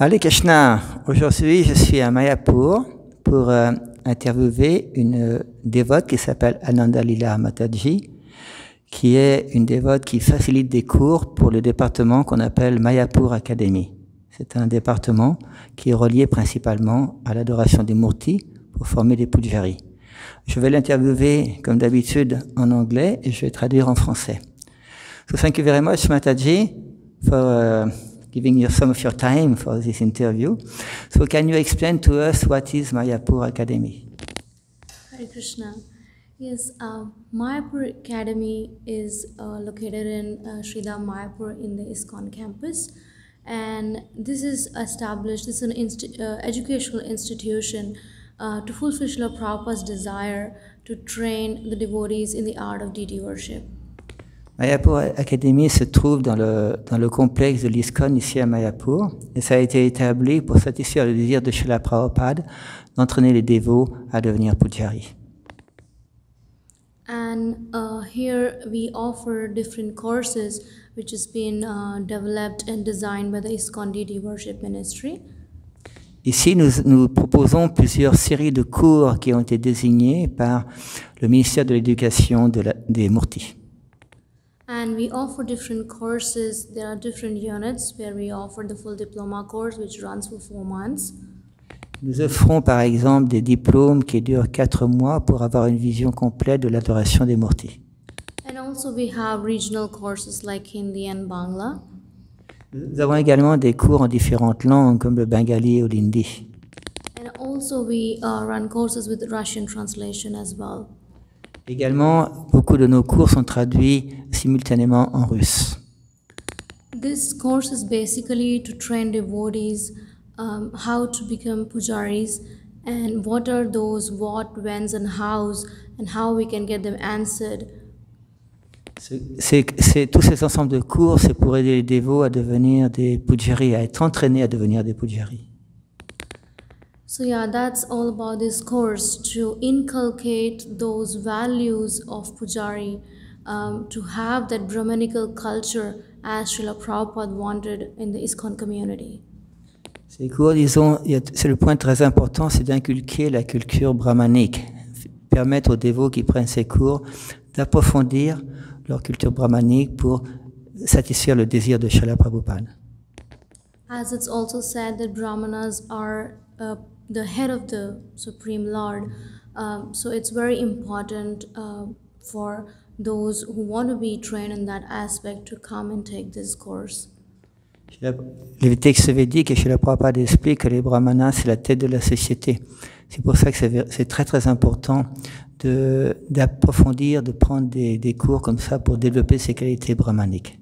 Allez Krishna, aujourd'hui je suis à Mayapur pour euh, interviewer une euh, dévote qui s'appelle Ananda Lila Mataji, qui est une dévote qui facilite des cours pour le département qu'on appelle Mayapur Academy. C'est un département qui est relié principalement à l'adoration des murtis pour former des pujaris. Je vais l'interviewer comme d'habitude en anglais et je vais traduire en français. So thank you very much Mataji for uh, giving you some of your time for this interview. So can you explain to us what is Mayapur Academy? Hare Krishna. Yes, uh, Mayapur Academy is uh, located in uh, Sridham Mayapur in the ISKCON campus. And this is established, this is an insti- uh, educational institution uh, to fulfill Srila Prabhupada's desire to train the devotees in the art of deity worship. Mayapur Academy se trouve dans le, dans le complexe de l'ISKCON ici à Mayapur et ça a été établi pour satisfaire le désir de Srila Prabhupada d'entraîner les dévots à devenir pujari. And uh, here we offer different courses which has been uh, developed and designed by the ISKCON Deity Worship Ministry. Ici, nous, nous proposons plusieurs séries de cours qui ont été désignés par le ministère de l'Éducation de des Murtis. And we offer different courses. There are different units where we offer the full diploma course, which runs for four months. Nous offrons par exemple des diplômes qui durent quatre mois pour avoir une vision complète de l'adoration des Murtis. And also, we have regional courses like Hindi and Bangla. Nous avons également des cours en différentes langues comme le bengali ou l'hindi. And also, we uh, run courses with Russian translation as well. Également, beaucoup de nos cours sont traduits simultanément en russe. This course is basically to train devotees um, how to become pujaris and what are those what, whens, and hows, and how we can get them answered C'est- tous ces ensembles de cours, c'est pour aider les dévots à devenir des pujaris, à être entraînés à devenir des pujaris. So, yeah, that's all about this course to inculcate those values of Pujari, um, to have that Brahmanical culture as Srila Prabhupada wanted in the ISKCON community. Ces cours, disons, a- c'est le point très important, c'est d'inculquer la culture brahmanique, permettre aux dévots qui prennent ces cours d'approfondir leur culture brahmanique pour satisfaire le désir de Srila Prabhupada. As it's also said that Brahmanas are uh, the head of the Supreme Lord, um, so it's very important uh, for those who want to be trained in that aspect to come and take this course. Les textes védiques et Srila Prabhupada expliquent que les brahmanas, c'est la tête de la société. C'est pour ça que c'est très très important de- d'approfondir, de, prendre des, des cours comme ça pour développer ces qualités brahmaniques.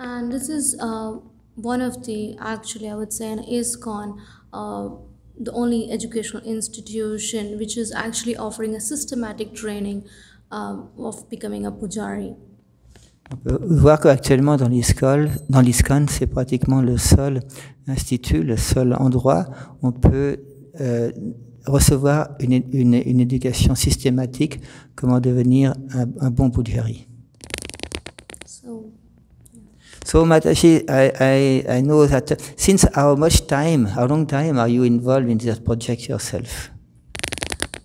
And this is uh, one of the, actually, I would say, an ISKCON, uh, the only educational institution which is actually offering a systematic training of becoming a pujari. On peut voir qu'actuellement dans l'ISKCON, dans l'ISKCON, c'est pratiquement le seul institut, le seul endroit où on peut euh, recevoir une, une, une éducation systématique, comment devenir un, un bon pujari. So, Mataji, I, I, I know that since how much time, how long time are you involved in this project yourself?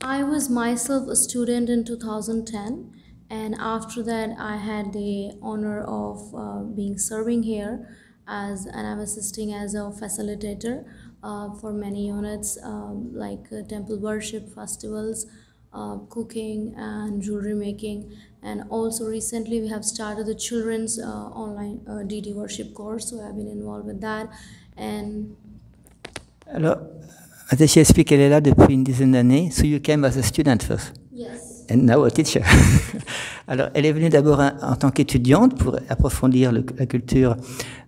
I was myself a student in 2010, and after that, I had the honor of uh, being serving here as, and I'm assisting as a facilitator uh, for many units um, like uh, temple worship festivals, uh, cooking, and jewelry making. And also recently, we have started the children's uh, online uh, DD worship course, so I've been involved with that. And Alors, Mataji explique qu'elle est là depuis une dizaine d'années. So you came as a student first. yes. And now a teacher. Alors, elle est venue d'abord en, tant qu'étudiante pour approfondir le- la culture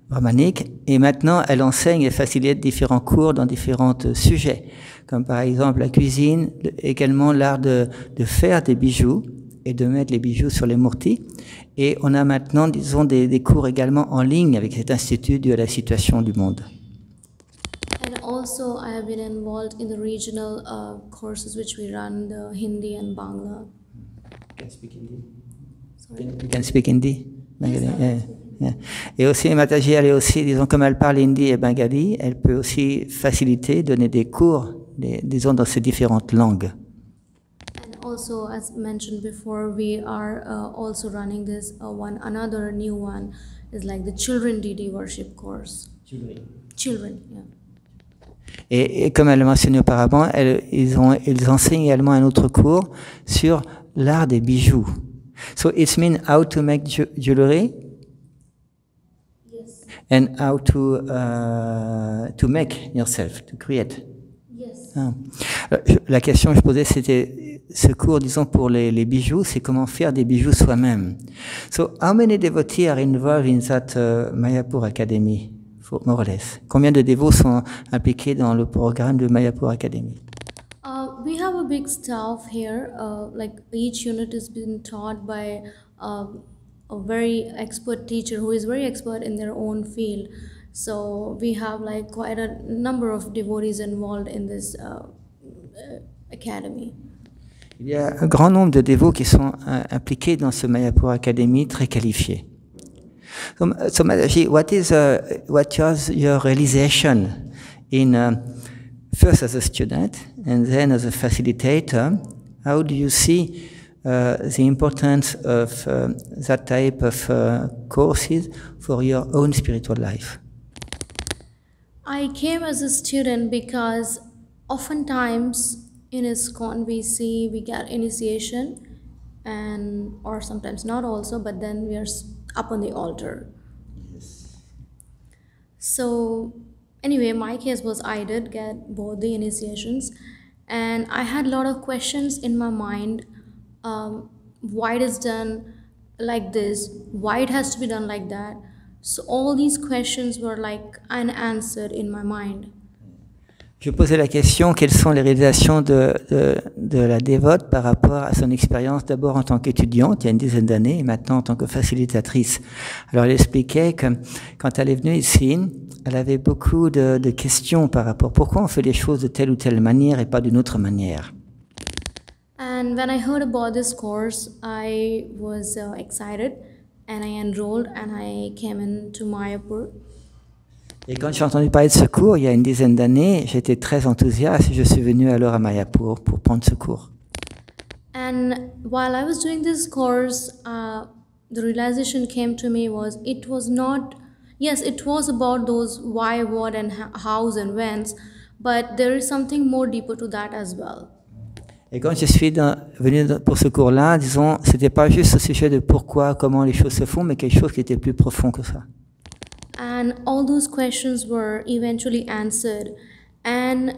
brahmanique, et maintenant elle enseigne et facilite différents cours dans différents euh, sujets, comme par exemple la cuisine, le- également l'art de, de faire des bijoux et de mettre les bijoux sur les murtis. Et on a maintenant, disons, des, des cours également en ligne avec cet institut dû à la situation du monde. And also, I have been involved in the regional uh, courses which we run, the Hindi and Bangla. You can speak Hindi? Bengali? Yeah. Et aussi, Mataji, elle est aussi, disons, comme elle parle hindi et bengali, elle peut aussi faciliter, donner des cours, des, disons, dans ces différentes langues. Also, as mentioned before, we are uh, also running this uh, one another new one is like the children DD worship course. Children, yeah. Et, et comme elle l'a mentionné auparavant, elle- ils, ont, ils enseignent également un autre cours sur l'art des bijoux. So it's mean how to make ju- jewelry? Yes. and how to, uh, to make yourself, to create. Ah. Euh, La question que je posais, c'était ce cours, disons, pour les, les bijoux, c'est comment faire des bijoux soi-même. So, how many devotees are involved in that uh, Mayapur Academy, for, more or less? Combien de dévots sont impliqués dans le programme de Mayapur Academy? Uh, we have a big staff here. Uh, like each unit is being taught by um, a very expert teacher who is very expert in their own field. So we have like quite a number of devotees involved in this uh, uh, academy. Il y a un grand nombre de dévots qui sont euh, impliqués dans ce Mayapur Academy, très qualifiés. So, so Mataji, what is uh, what was your realization in um, first as a student and then as a facilitator? How do you see uh, the importance of uh, that type of uh, courses for your own spiritual life? I came as a student because oftentimes in ISKCON we see we get initiation and or sometimes not also but then we are up on the altar. Yes. So anyway my case was I did get both the initiations and I had a lot of questions in my mind um, why it is done like this why it has to be done like that so all these questions were like unanswered in my mind Je posais la question quelles sont les réalisations de, de, de la dévote par rapport à son expérience d'abord en tant qu'étudiante il y a une dizaine d'années et maintenant en tant que facilitatrice? Alors elle expliquait que quand elle est venue ici, elle avait beaucoup de, de questions par rapport pourquoi on fait les choses de telle ou telle manière et pas d'une autre manière? and when i heard about this course i was uh, excited and i enrolled and i came into mayapur Et quand j'ai entendu parler de ce cours il y a une dizaine d'années, j'étais très enthousiaste et je suis venu alors à Mayapur pour prendre ce cours. and while i was doing this course uh, the realization came to me was it was not yes it was about those why what and hows and whens but there is something more deeper to that as well Et quand je suis dans- venu pour ce cours-là, disons, c'était pas juste au sujet de pourquoi, comment les choses se font, mais quelque chose qui était plus profond que ça. And all those questions were eventually answered. And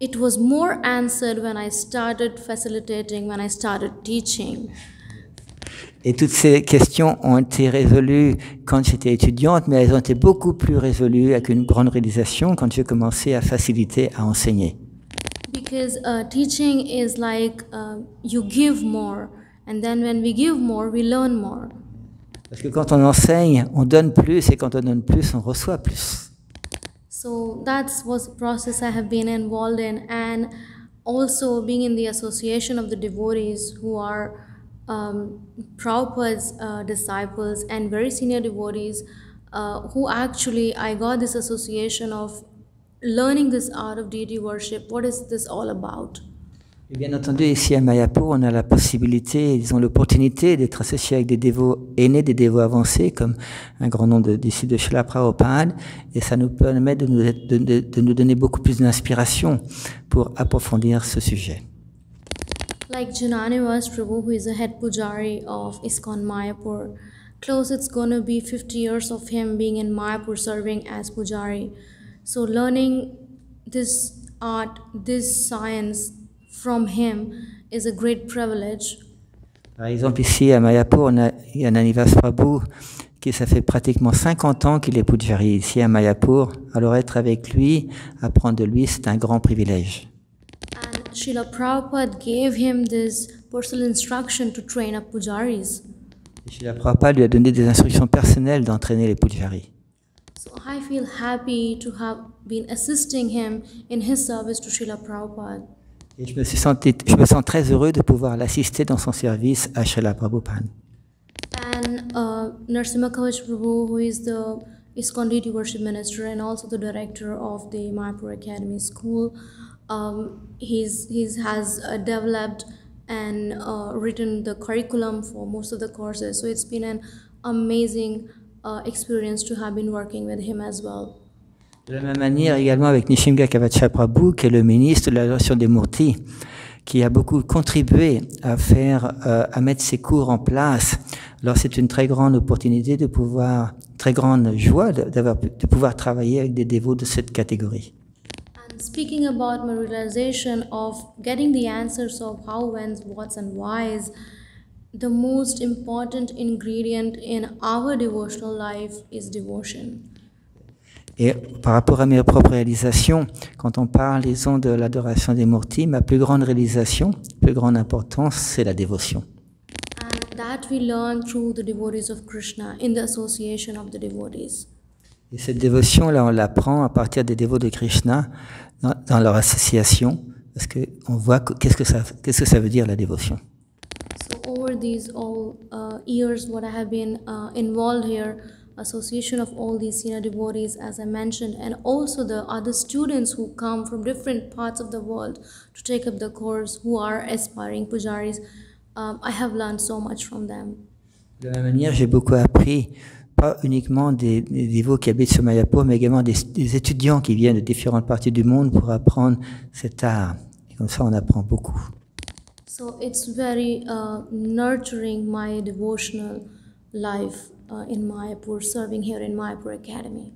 it was more answered when I started facilitating, when I started teaching. Et toutes ces questions ont été résolues quand j'étais étudiante, mais elles ont été beaucoup plus résolues avec une grande réalisation quand j'ai commencé à faciliter, à enseigner. Because uh, teaching is like uh, you give more, and then when we give more, we learn more. Parce que quand on enseigne, on donne plus, et quand on donne plus, on reçoit plus. So that's was the process I have been involved in, and also being in the association of the devotees who are um, Prabhupada's uh, disciples and very senior devotees, uh, who actually I got this association of learning this art of deity worship. What is this all about? Et bien entendu, ici à Mayapur, on a la possibilité, disons l'opportunité d'être associé avec des dévots aînés, des dévots avancés, comme un grand nombre de disciples de Srila Prabhupada, et ça nous permet de nous, de, de- de nous donner beaucoup plus d'inspiration pour approfondir ce sujet. Like Jananivas Prabhu, who is the head pujari of ISKCON Mayapur. Close, it's going to be 50 years of him being in Mayapur serving as pujari. So, learning this art, this science from him is a great privilege. Par exemple, ici à Mayapur, on a Yananivas Prabhu, qui ça fait pratiquement 50 ans qu'il est Pujari ici à Mayapur. Alors être avec lui, apprendre de lui, c'est un grand privilège. And Srila Prabhupada gave him this personal instruction to train up pujaris. Et Srila Prabhupada lui a donné des instructions personnelles d'entraîner les Pujari. Feel happy to have been assisting him in his service to Srila Prabhupada. Et je me, suis senti, je me sens très heureux de pouvoir l'assister dans son service à Srila Prabhupada. And uh, Narsimha Kavach Prabhu, who is the ISKCON deity worship minister and also the director of the Mayapur Academy School, um, he's, he's has uh, developed and uh, written the curriculum for most of the courses. So it's been an amazing uh, experience to have been working with him as well. De la même manière également avec Nishimga Kavacha Prabhu, qui est le ministre de l'adoration des Murtis, qui a beaucoup contribué à faire, euh, à mettre ses cours en place. Alors c'est une très grande opportunité de pouvoir, très grande joie de, d'avoir, de pouvoir travailler avec des dévots de cette catégorie. And speaking about my realization of getting the answers of how, when, what's, and whys, the most important ingredient in our devotional life is devotion. Et par rapport à mes propres réalisations, quand on parle, disons, de l'adoration des Murtis, ma plus grande réalisation, plus grande importance, c'est la dévotion. And that we learn through the devotees of Krishna in the association of the devotees. Et cette dévotion-là, on l'apprend à partir des dévots de Krishna dans, dans leur association, parce qu'on voit que- qu'est-ce que, ça, qu'est-ce que ça veut dire la dévotion. Over these all uh, years, what I have been uh, involved here, association of all these senior devotees, as I mentioned, and also the other students who come from different parts of the world to take up the course, who are aspiring pujaris, um, I have learned so much from them. De la même manière, j'ai beaucoup appris, pas uniquement des, des dévots qui habitent sur Mayapur, mais également des, des étudiants qui viennent de différentes parties du monde pour apprendre cet art. Et comme ça, on apprend beaucoup. So it's very uh, nurturing my devotional life uh, in Mayapur, serving here in Mayapur Academy.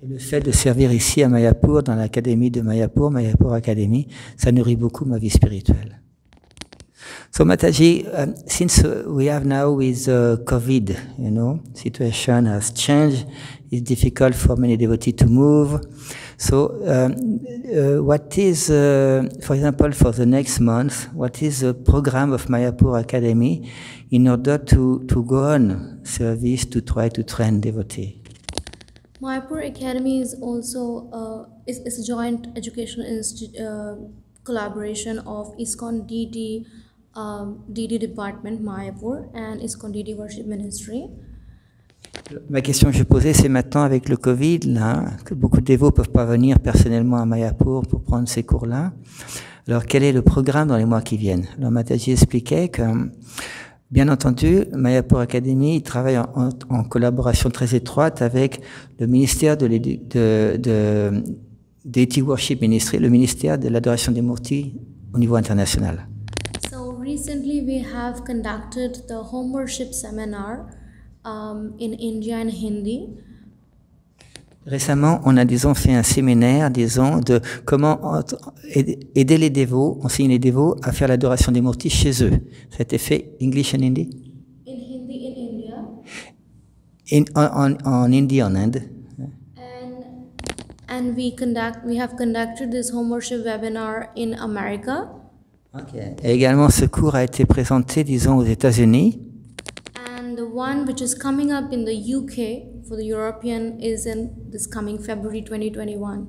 Et le fait de servir ici à Mayapur, dans l'académie de Mayapur, Mayapur Academy, ça nourrit beaucoup ma vie spirituelle. So Mataji, um, since we have now with uh, COVID, you know, situation has changed. It's difficult for many devotees to move. So, um, uh, what is, uh, for example, for the next month, what is the program of Mayapur Academy in order to, to go on service to try to train devotees? Mayapur Academy is also uh, is, is a joint educational institute uh, collaboration of ISKCON DD um, DD department Mayapur and ISKCON DD Worship Ministry. Ma question que je posais, c'est maintenant avec le Covid, que beaucoup de dévots peuvent pas venir personnellement à Mayapur pour prendre ces cours-là. Alors, quel est le programme dans les mois qui viennent? Alors, Mataji expliquait que, bien entendu, Mayapur Academy il travaille en, collaboration très étroite avec le ministère de, de, Worship Ministry, le ministère de l'adoration des Murtis au niveau international. So recently we have conducted the home worship seminar um, in India and Hindi. Récemment, on a, disons, fait un séminaire, disons, de comment aider les dévots, enseigner les dévots à faire l'adoration des Murtis chez eux. Ça a été fait English and Hindi? In Hindi in India In, en, en, en Hindi en Inde. and and we conduct we have conducted this home worship webinar in America Et également, ce cours a été présenté, disons, aux États-Unis. One which is coming up in the UK for the European is in this coming February 2021.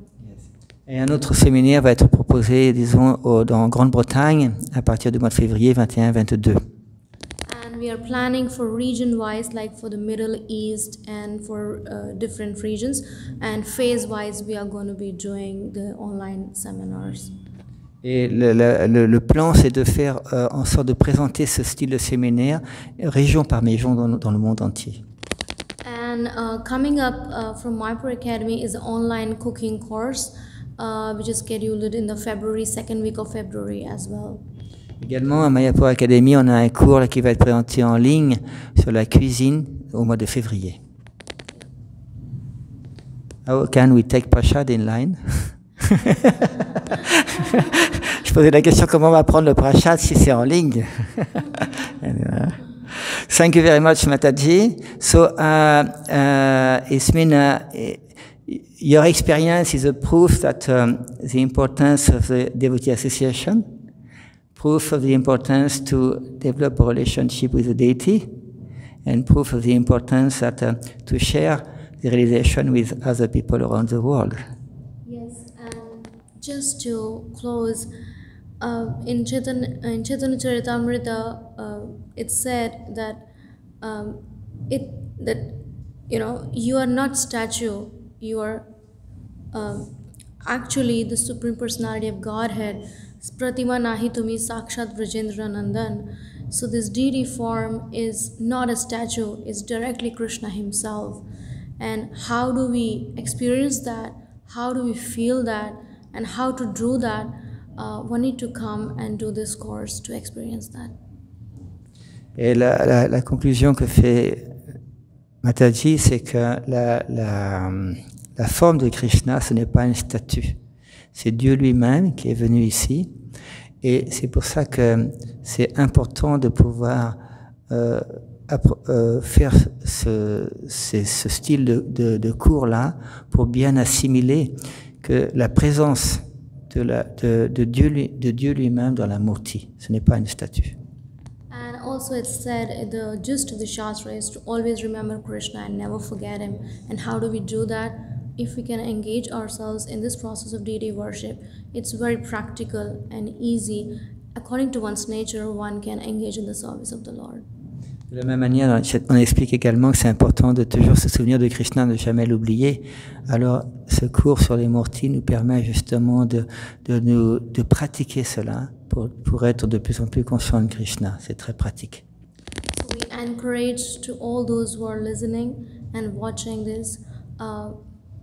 Et un autre séminaire va être proposé, disons, au- dans Grande-Bretagne à partir du mois de février 21-22. And we are planning for region wise, like for the Middle East and for uh, different regions. And phase wise, we are going to be doing the online seminars. Et le, le- le- plan, c'est de faire euh, en sorte de présenter ce style de séminaire région par région dans, dans le monde entier. And uh, coming up uh, from Mypur Academy is an online cooking course, uh, which is scheduled in the February, second week of February as well. Également, à Mayapur Academy, on a un cours là, qui va être présenté en ligne sur la cuisine au mois de février. How can we take prashad in line? Je posais la question comment on va prendre le prashad si c'est en ligne? Thank you very much, Mataji. So, uh, uh, it's been, uh, your experience is a proof that um, the importance of the devotee association, proof of the importance to develop a relationship with the deity, and proof of the importance that uh, to share the realization with other people around the world. Just to close, uh, in Chaitanya, in Chaitanya Charitamrita, uh, it said that um, it that you know you are not statue you are uh, actually the supreme personality of godhead pratima nahi tumi sakshat vrajendra nandan. So this deity form is not a statue it's directly krishna himself. And how do we experience that? How do we feel that and how to do that uh, need to come and do this course to experience that Et la, conclusion que fait Mataji, c'est que la, forme de Krishna, ce n'est pas une statue. C'est Dieu lui-même qui est venu ici. Et c'est pour ça que c'est important de pouvoir euh, euh, faire ce, style de cours-là pour bien assimiler que la présence de, Dieu, lui-même dans la murti, ce n'est pas une statue. And also it's said the gist of the Shastra is to always remember Krishna and never forget him. And how do we do that? If we can engage ourselves in this process of deity worship, it's very practical and easy. According to one's nature, one can engage in the service of the Lord. De la même manière, on explique également que c'est important de toujours se souvenir de Krishna, ne jamais l'oublier. Alors, ce cours sur les mortis nous permet justement de, de, nous, de pratiquer cela pour, pour être de plus en plus conscient de Krishna. C'est très pratique. We encourage to all those who are listening and watching this, uh,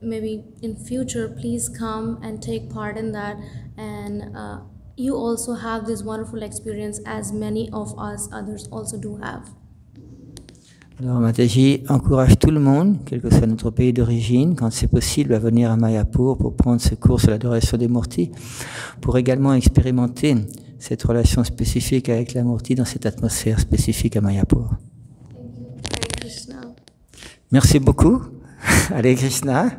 maybe in future, please come and take part in that. And uh, you also have this wonderful experience as many of us others also do have. Alors Mataji encourage tout le monde, quel que soit notre pays d'origine, quand c'est possible, à venir à Mayapur pour prendre ce cours sur l'adoration des Murtis, pour également expérimenter cette relation spécifique avec la Murti dans cette atmosphère spécifique à Mayapur. Hare. Merci beaucoup. Allez Krishna.